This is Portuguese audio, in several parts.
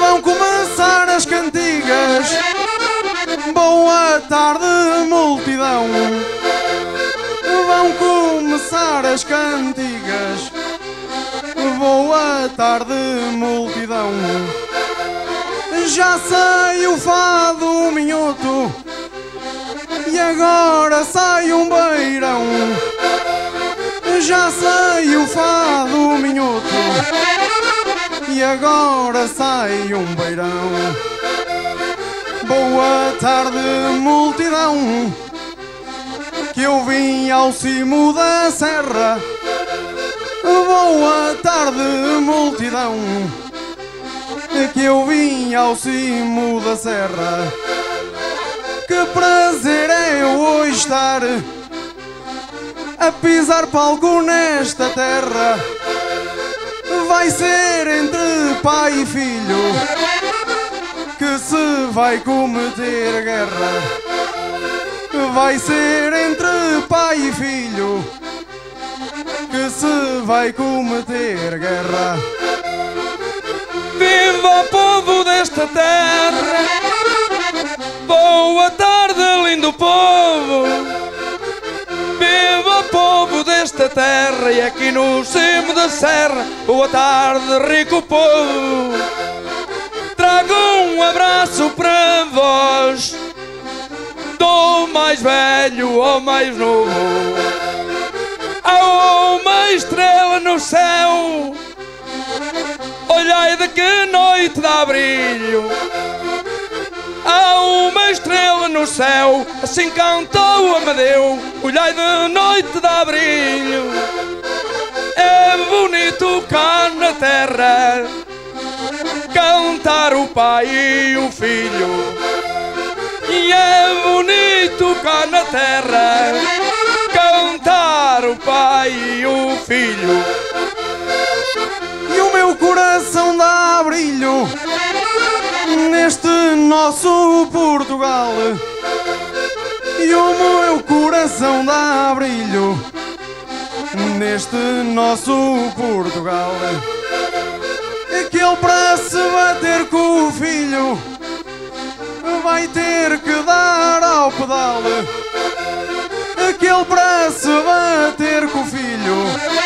Vão começar as cantigas. Boa tarde, multidão. Vão começar as cantigas. Boa tarde, multidão. Já sei o fado minhoto. E agora sai um beirão. Já sei o fado minhoto. E agora sai um beirão. Boa tarde, multidão. Que eu vim ao cimo da serra. Boa tarde, multidão. Que eu vim ao cimo da serra. Que prazer é hoje estar a pisar palco nesta terra vai ser entre pai e filho que se vai cometer guerra. Vai ser entre pai e filho que se vai cometer guerra. Viva o povo desta terra! Boa tarde, lindo povo! Viva o povo desta terra e aqui no cimo da serra, boa tarde, rico povo! Trago um abraço para vós, do mais velho ao mais novo. Há uma estrela no céu Olhai de que noite dá brilho Há uma estrela no céu Assim cantou Amadeu Olhai de noite dá brilho É bonito cá na terra Cantar o pai e o filho. E é bonito cá na terra Cantar o pai e o filho E o meu coração dá brilho neste nosso Portugal. E o meu coração dá brilho neste nosso Portugal. Aquele para se bater com o filho vai ter que dar ao pedal. Aquele para se bater com o filho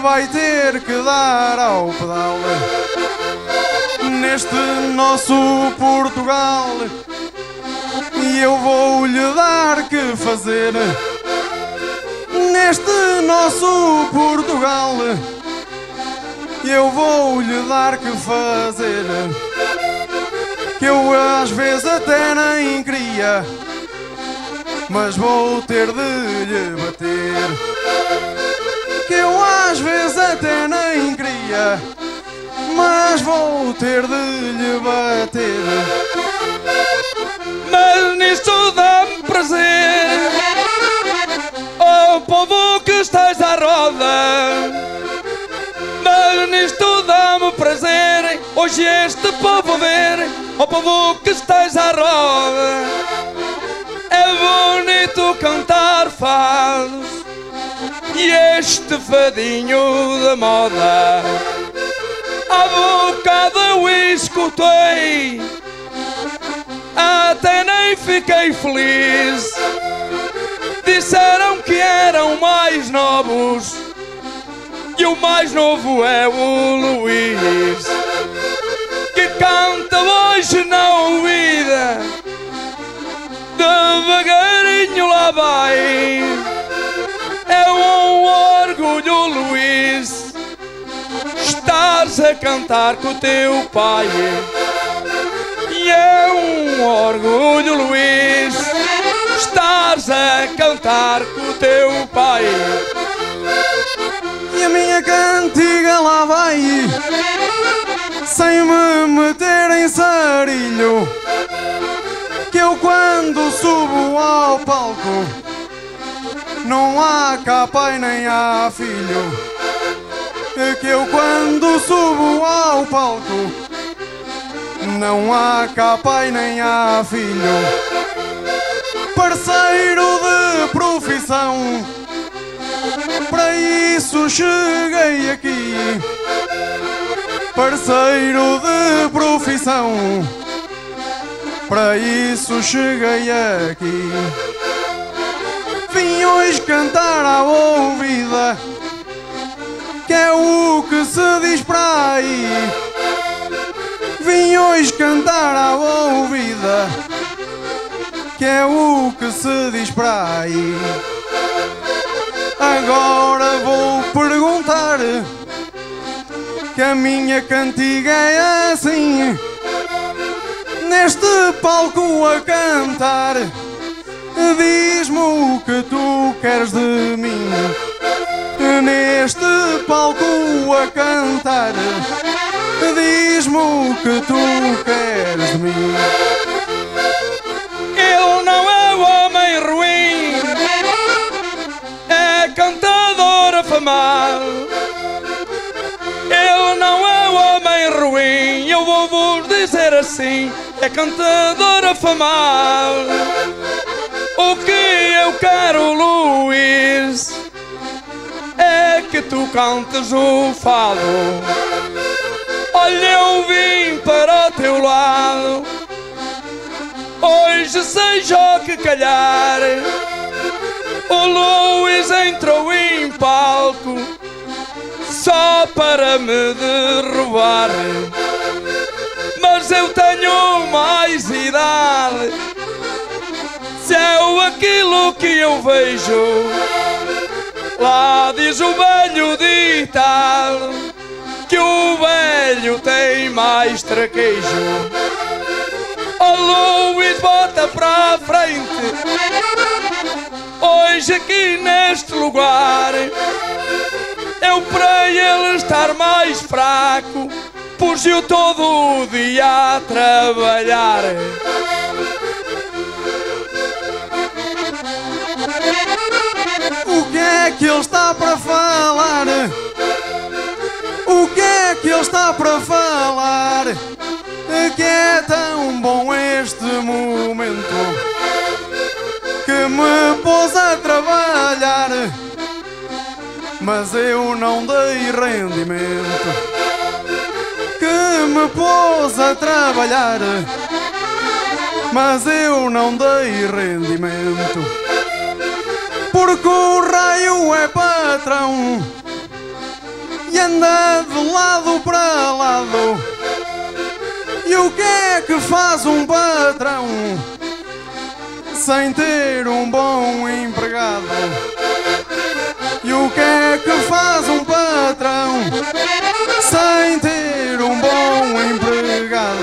vai ter que dar ao pedal. Neste nosso Portugal, e eu vou-lhe dar que fazer. Neste nosso Portugal, eu vou-lhe dar que fazer. Que eu às vezes até nem queria, mas vou ter de lhe bater. Que eu até nem queria, mas vou ter de lhe bater. Mas nisto dá-me prazer. Oh povo que estás à roda. Mas nisto dá-me prazer. Hoje este povo ver Oh povo que estás à roda. É bonito cantar fados E este fadinho da moda A bocada eu escutei até nem fiquei feliz. Disseram que eram mais novos e o mais novo é o Luís, que canta hoje na ouvida. Devagarinho lá vai, a cantar com teu pai. E é um orgulho, Luís, estares a cantar com teu pai. E a minha cantiga lá vai Sem me meter em sarilho Que eu quando subo ao palco Não há cá pai nem há filho Que eu quando subo ao palco Não há cá pai nem há filho, parceiro de profissão. Para isso cheguei aqui, parceiro de profissão. Para isso cheguei aqui. Vim hoje cantar à ouvida, que é o que se diz para aí. Vim hoje cantar à ouvida, que é o que se diz para aí. Agora vou perguntar, que a minha cantiga é assim. Neste palco a cantar, diz-me o que tu queres de mim. Neste palco a cantar, diz-me o que tu queres de mim. Ele não é o homem ruim, é cantador afamado. Ele não é o homem ruim, eu vou vos dizer assim, é cantador afamado. O que eu quero, Luís, tu cantes o fado. Olha, eu vim para o teu lado. Hoje seja o que calhar O Luís entrou em palco Só para me derrubar Mas eu tenho mais idade Se é aquilo que eu vejo Lá diz o velho ditado Que o velho tem mais traquejo. Oh Luís, bota pra frente. Hoje aqui neste lugar Eu para ele estar mais fraco Pus-o todo o dia a trabalhar O que é que ele está para falar? O que é que ele está para falar? Que é tão bom este momento que me pôs a trabalhar, mas eu não dei rendimento. Que me pôs a trabalhar, mas eu não dei rendimento. Porque o raio é patrão e anda de lado para lado. E o que é que faz um patrão sem ter um bom empregado? E o que é que faz um patrão sem ter um bom empregado?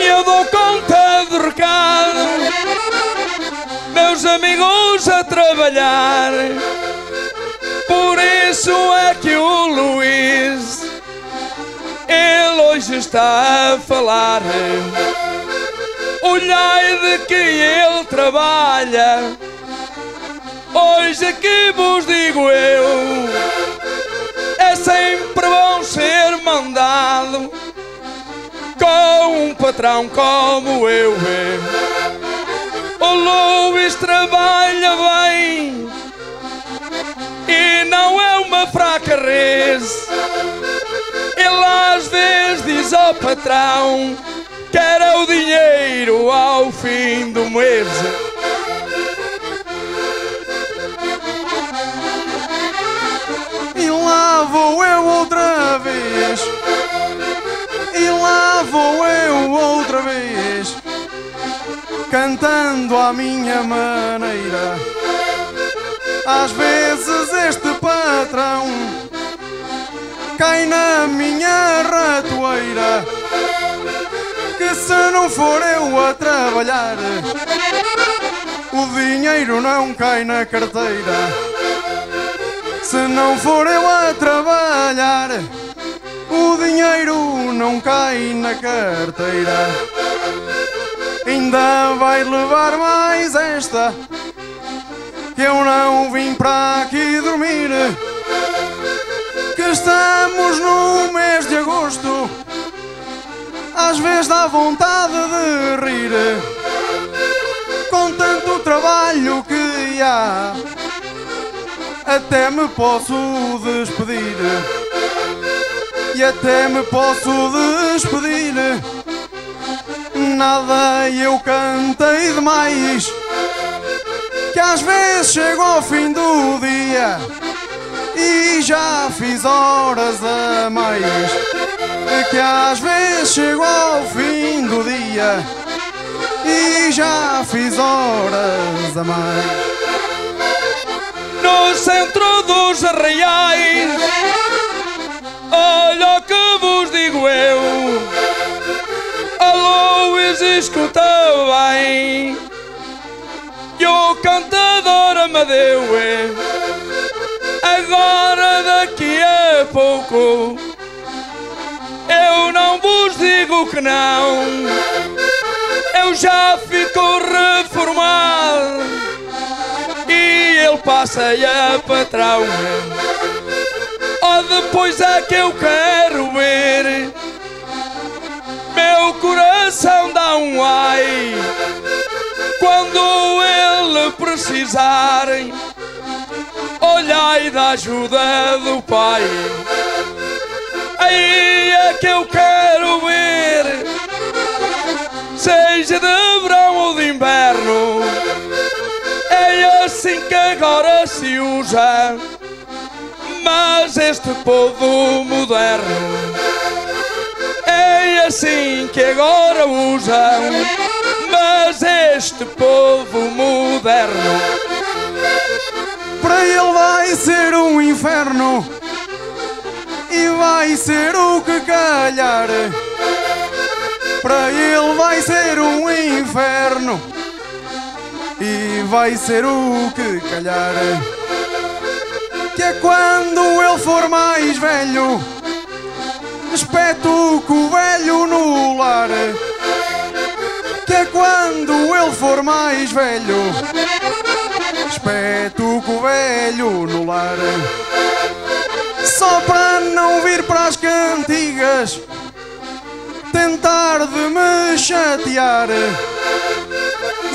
E eu dou conta do recado Meus amigos a trabalhar. Por isso é que o Luís Ele hoje está a falar. Olhai de quem ele trabalha. Hoje aqui vos digo eu É sempre bom ser mandado com um patrão como eu. O Luís trabalha bem e não é uma fraca res. Ele às vezes diz ao patrão que era o dinheiro ao fim do mês. E lá vou eu outra vez. E lá vou eu outra vez. Cantando à minha maneira. Às vezes este patrão cai na minha ratoeira. Que se não for eu a trabalhar, o dinheiro não cai na carteira. Se não for eu a trabalhar, o dinheiro não cai na carteira. Ainda vai levar mais esta, que eu não vim para aqui dormir. Que estamos no mês de agosto. Às vezes dá vontade de rir. Com tanto trabalho que há Até me posso despedir. E até me posso despedir Nada eu cantei demais Que às vezes chego ao fim do dia E já fiz horas a mais que às vezes chego ao fim do dia e já fiz horas a mais. No centro dos arraiais, olha o que vos digo eu. A Luís escuta bem, e o cantador Amadeu Agora daqui a pouco eu não vos digo que não, eu já fico reformado. E ele passa-a patrão. Oh, depois é que eu quero coração dá um ai quando ele precisar. Olhai da ajuda do Pai aí é que eu quero ver, seja de verão ou de inverno, é assim que agora se usa. Mas este povo moderno assim que agora usam. Mas este povo moderno para ele vai ser um inferno e vai ser o que calhar. Para ele vai ser um inferno e vai ser o que calhar. Que é quando ele for mais velho, espeto o velho no lar. Que é quando ele for mais velho, espeto o velho no lar só para não vir para as cantigas tentar de me chatear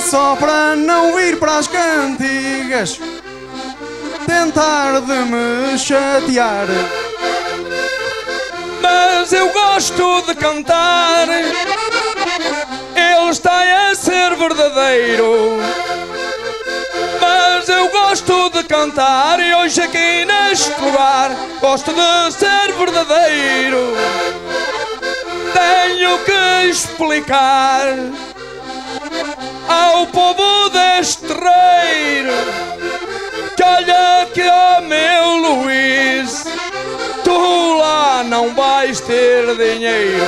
só para não vir para as cantigas tentar de me chatear mas eu gosto de cantar. Ele está a ser verdadeiro. Mas eu gosto de cantar. E hoje aqui neste lugar gosto de ser verdadeiro. Tenho que explicar ao povo deste reino que olha que ó meu Luís, tu lá não vais ter dinheiro.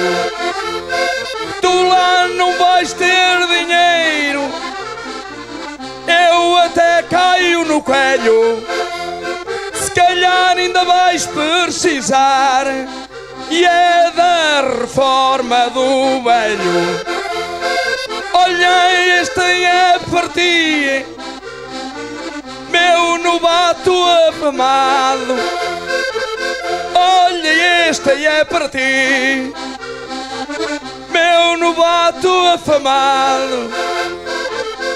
Tu lá não vais ter dinheiro eu até caio no coelho. Se calhar ainda vais precisar, e é da reforma do velho. Olha, este é para ti, meu novato afamado. Este é para ti, meu novato afamado.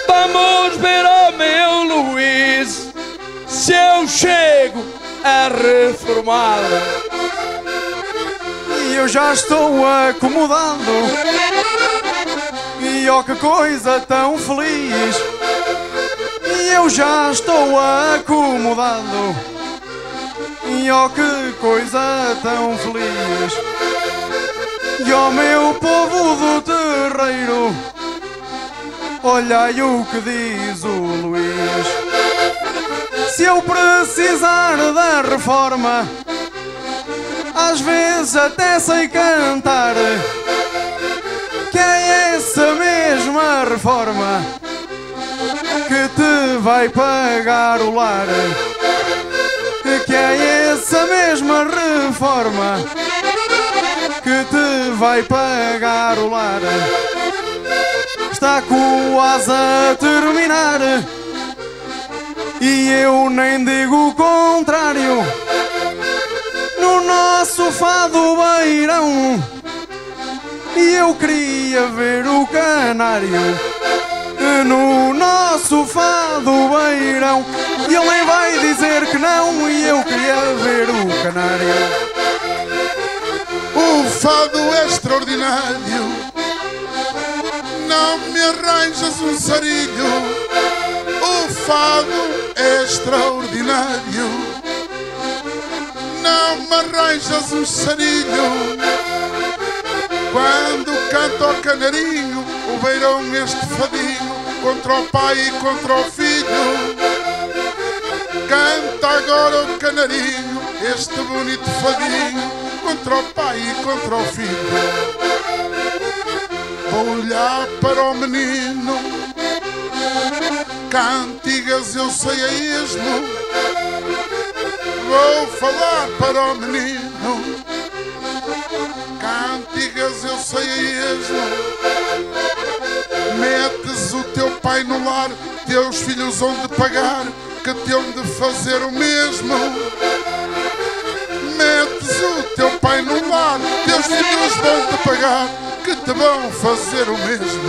Vamos ver o meu Luís se eu chego a reformá-la. E eu já estou acomodado. E ó oh, que coisa tão feliz. E eu já estou acomodado. Ó oh, que coisa tão feliz. E ó oh, meu povo do terreiro. Olhai o que diz o Luís. Se eu precisar da reforma, às vezes até sei cantar. Que é essa mesma reforma que te vai pagar o lar. Que é essa mesma reforma que te vai pagar o lar está quase a terminar. E eu nem digo o contrário. No nosso fado beirão, e eu queria ver o canário no nosso fado beirão. E ele vai dizer que não, e eu queria ver o canário. O fado é extraordinário, não me arranjas um sarilho. O fado é extraordinário, não me arranjas um sarilho. Quando canto ao canarinho, o beirão este fadinho, contra o pai e contra o filho. Canta agora o canarinho, este bonito fadinho, contra o pai e contra o filho. Vou olhar para o menino, cantigas eu sei a esmo. Vou falar para o menino, cantigas eu sei a esmo. O teu pai no lar, teus filhos hão de pagar, que te hão de fazer o mesmo. Metes o teu pai no lar, teus filhos vão te pagar, que te vão fazer o mesmo.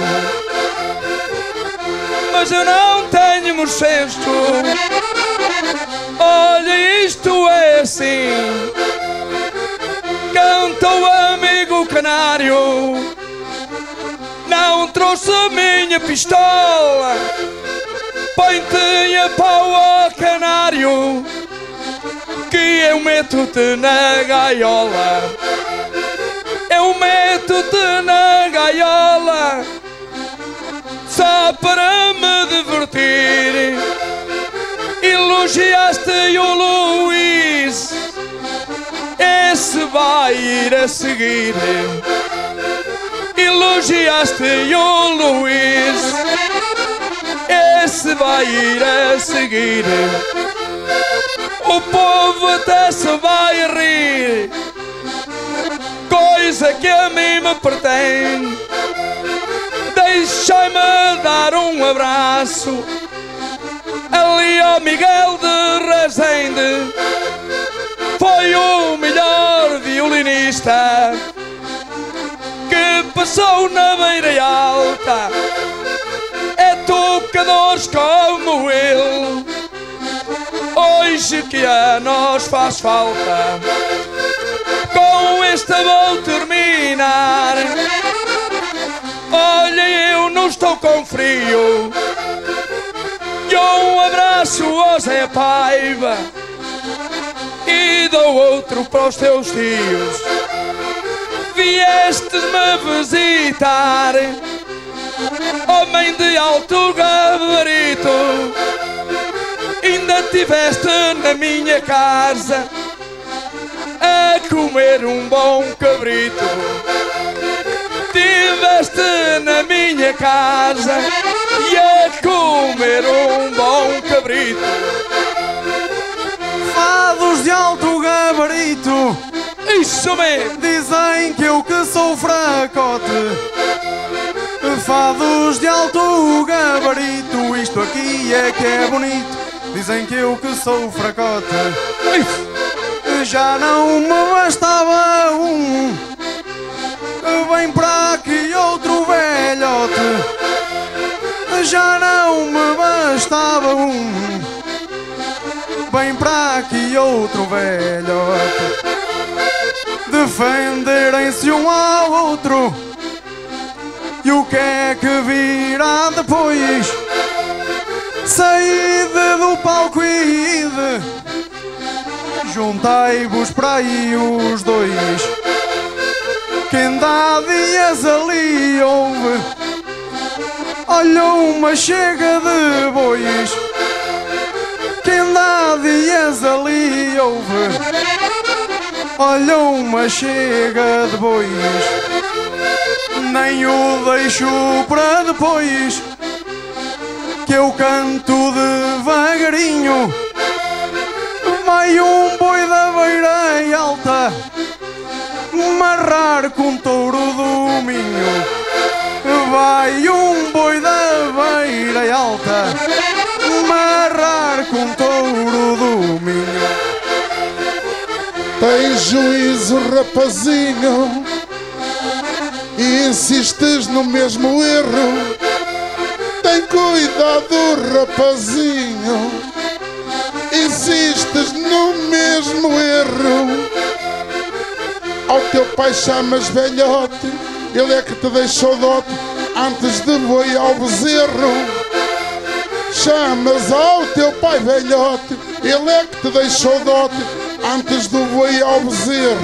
Mas eu não tenho mocesto. Olha, isto é assim. Canta o amigo canário. Não trouxe a minha pistola. Põe-te a pau canário. Que eu meto-te na gaiola. Eu meto-te na gaiola só para me divertir. Elogiaste o Luís, esse vai ir a seguir. Elogiaste o Luís, esse vai ir a seguir. O povo até se vai rir, coisa que a mim me pertence. Deixa-me dar um abraço ali ao Miguel de Rezende. Foi o melhor violinista passou na beira alta. É tocadores como ele, hoje que a nós faz falta. Com esta vou terminar. Olha, eu não estou com frio. E um abraço ao Zé Paiva. E dou outro para os teus tios. Viestes-me visitar. Homem de alto gabarito. Ainda tiveste na minha casa a comer um bom cabrito estiveste na minha casa e a comer um bom cabrito. Fados de alto gabarito Isso mesmo! dizem que eu que sou fracote. Fados de alto gabarito, isto aqui é que é bonito. Dizem que eu que sou fracote. Já não me bastava um. Vem para aqui outro velhote. Já não me bastava um. Vem para aqui outro velhote. Defenderem-se um ao outro. E o que é que virá depois? Saíde do palco e ide. Juntai-vos para aí os dois. Quem dá dias ali ouve Olha uma chega de bois Quem dá dias ali ouve Olha uma chega de bois Nem o deixo para depois. Que eu canto devagarinho. Vai um boi da beira alta. Marrar com touro do Minho. Vai juízo, rapazinho, e insistes no mesmo erro. Tem cuidado, rapazinho. Insistes no mesmo erro. Ao teu pai chamas velhote, ele é que te deixou dote antes de boi ao bezerro. Chamas ao teu pai velhote, ele é que te deixou dote antes do boi ao bezerro.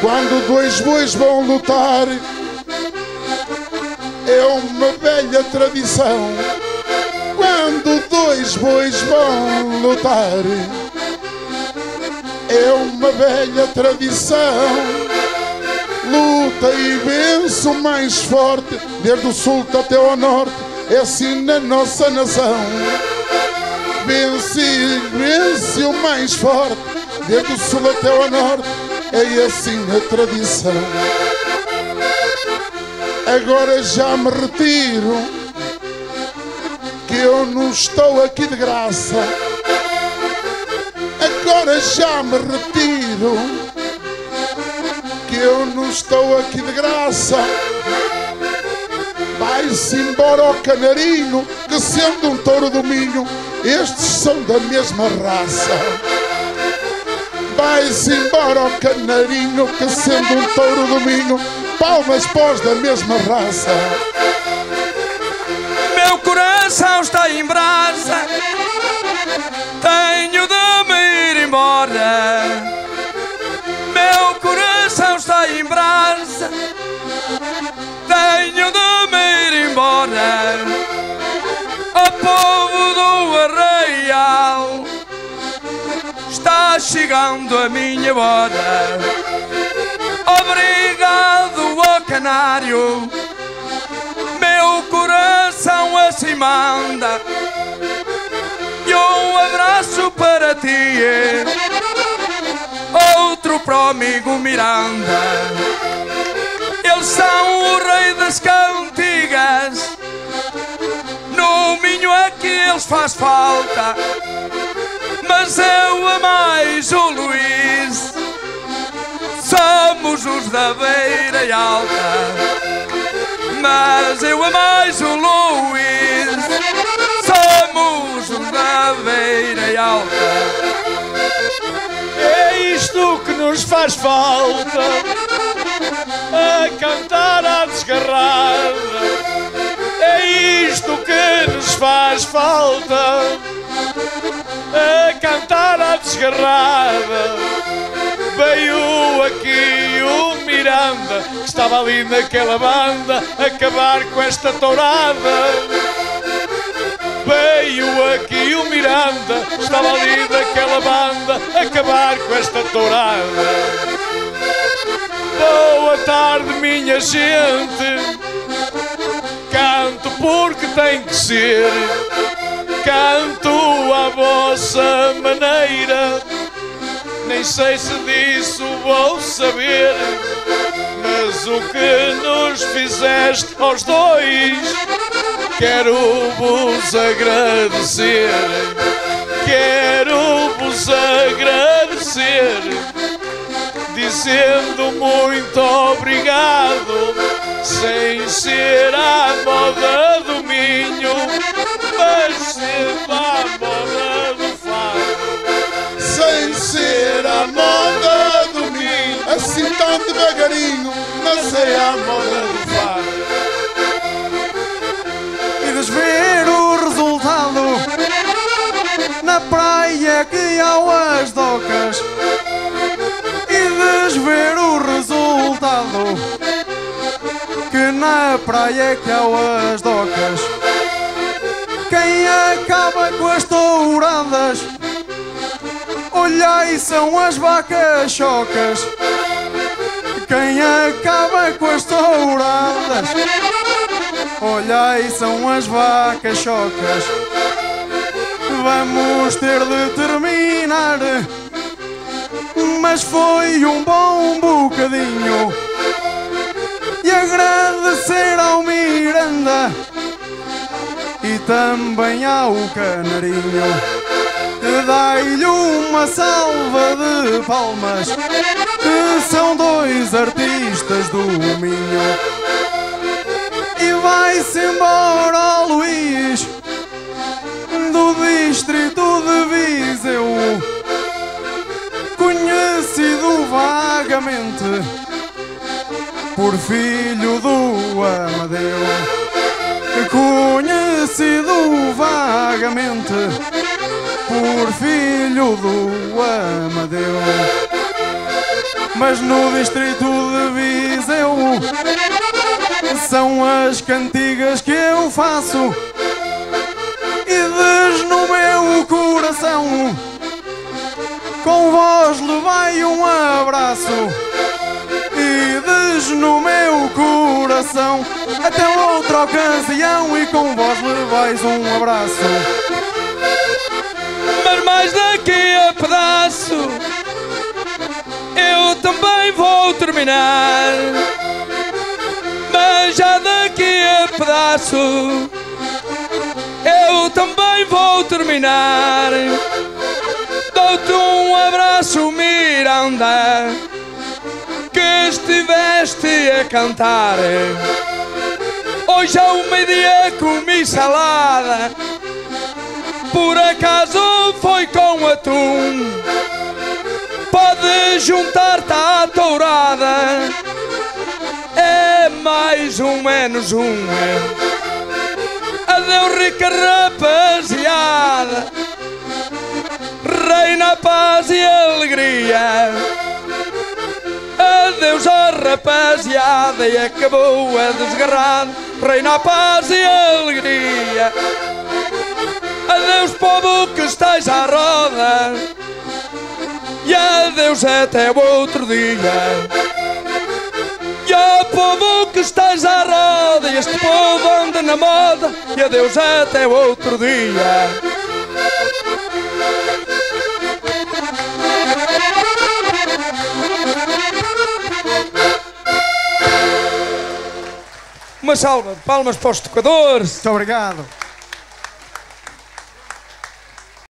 Quando dois bois vão lutar, é uma velha tradição. Quando dois bois vão lutar, é uma velha tradição. Luta e vence o mais forte, desde o sul até ao norte, é assim na nossa nação. Vence o mais forte, desde o sul até ao norte, é assim a tradição. Agora já me retiro, que eu não estou aqui de graça. Agora já me retiro, que eu não estou aqui de graça. Vai-se embora ao canarinho, que sendo um touro do milho, estes são da mesma raça. Vai-se embora ao canarinho, que sendo um touro do milho, palmas pós da mesma raça. Meu coração está em brasa, tenho de me ir embora. Meu coração está em brasa, chegando a minha hora. Obrigado, ó canário. Meu coração assim manda. E um abraço para ti. Outro pro amigo Miranda. Eles são o rei das cantigas. No Minho é que eles faz falta. Mas eu a mais o Luís. Somos os da beira alta. Mas eu a mais o Luís. Somos os da beira alta. É isto que nos faz falta a cantar à desgarrada. É isto que nos faz falta a cantar à desgarrada. Veio aqui o Miranda, que estava ali naquela banda, acabar com esta tourada. Veio aqui o Miranda, estava ali naquela banda, acabar com esta tourada. Boa tarde, minha gente. Canto porque tem que ser. Canto à vossa maneira. Nem sei se disso vou saber. Mas o que nos fizeste aos dois, quero vos agradecer. Quero vos agradecer dizendo muito obrigado, sem ser a moda do Minho, devagarinho, mas é a moda do fado. e desver o resultado na praia que há as docas e desver o resultado que na praia que há as docas quem acaba com as touradas olhai são as vacas chocas quem acaba com as touradas Olhai, são as vacas chocas. Vamos ter de terminar. Mas foi um bom bocadinho. E agradecer ao Miranda também ao Canarinho. Dai-lhe uma salva de palmas, que são dois artistas do Minho. E vai-se embora ao Luís do distrito de Viseu, conhecido vagamente por filho do Amadeu. Vagamente por filho do Amadeu. Mas no distrito de Viseu são as cantigas que eu faço e des no meu coração com vós levai um abraço e des no meu coração até outra ocasião e com vós levais um abraço. Mas mais daqui a pedaço Eu também vou terminar. Mas já daqui a pedaço Eu também vou terminar. Dou-te um abraço Miranda Que estiveste a cantar Hoje ao meio-dia comi salada por acaso foi com atum. Pode juntar-te à tourada, é mais um menos um. Adeus, rica rapaziada, reina paz e alegria. Adeus, a rapaziada, e acabou a desgarrada, reina a paz e alegria. Adeus, povo que estáis à roda. E adeus até o outro dia. E ao povo que estáis à roda. E este povo anda na moda. E adeus até o outro dia. Uma salva de palmas para os tocadores. Muito obrigado